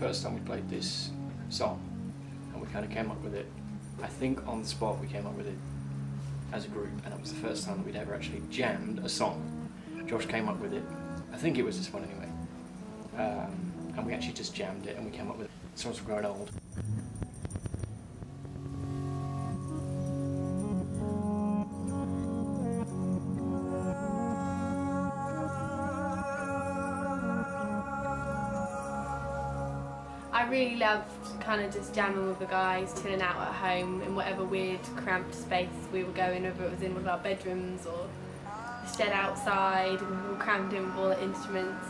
first time we played this song, and we kind of came up with it. I think on the spot we came up with it as a group, and it was the first time that we'd ever actually jammed a song. Josh came up with it. I think it was this one anyway. Um, and we actually just jammed it, and we came up with it. songs were growing old. I really loved kind of just jamming with the guys, chilling out at home in whatever weird cramped space we were going, whether it was in one of our bedrooms or a shed outside, and we were crammed in with all the instruments.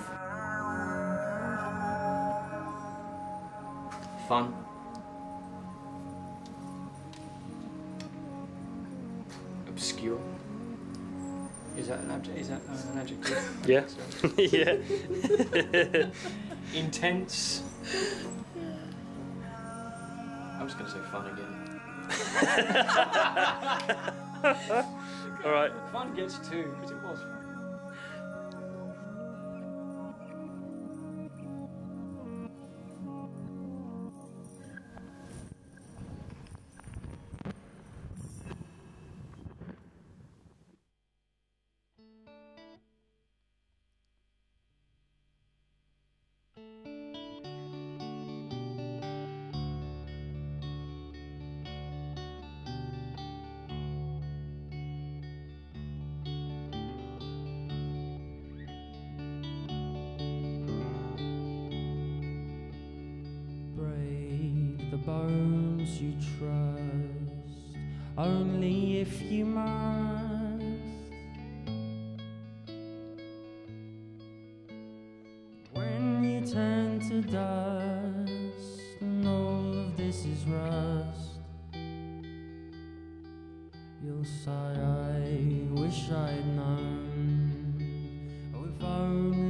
Fun. Obscure. Is that an adjective? Is that uh, an adjective? Yeah. Yeah. Intense. I was going to say fun again. All right. Fun gets two because it was fun. Bones you trust only if you must. When you turn to dust and all of this is rust, you'll sigh, I wish I'd known. Oh, if only